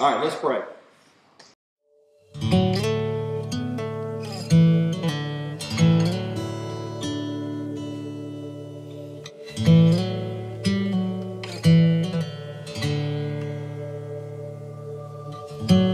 All right, let's pray. Thank